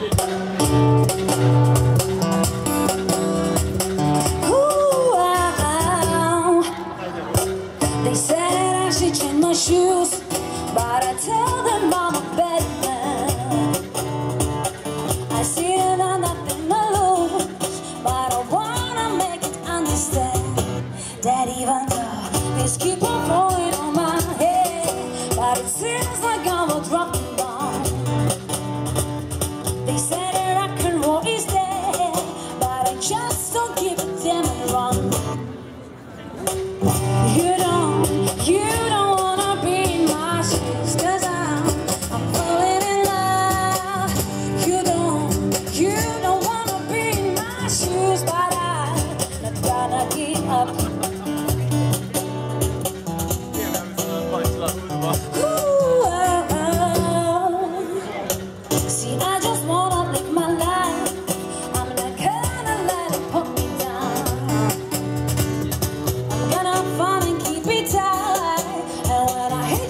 They said I should change my shoes, but I tell them I'm a better man. I see on nothing to lose, but I wanna make it understand that even though this keep on falling on my head, but it seems like I'm don't give a damn run. You don't,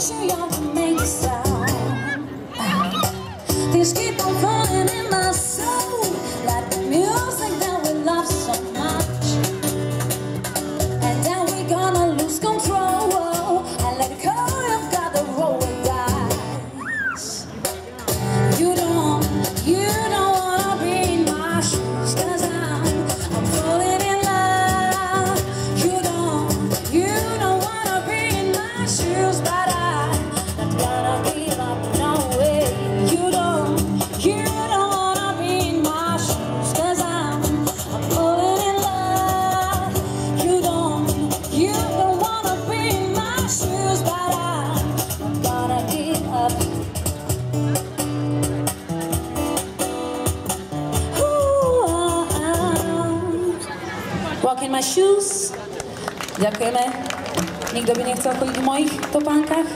to make a sound. Things keep on falling in my soul, like the music that we love Walk in my shoes. Ďakujeme. Nikto by nechcel chodiť v mojich topánkach?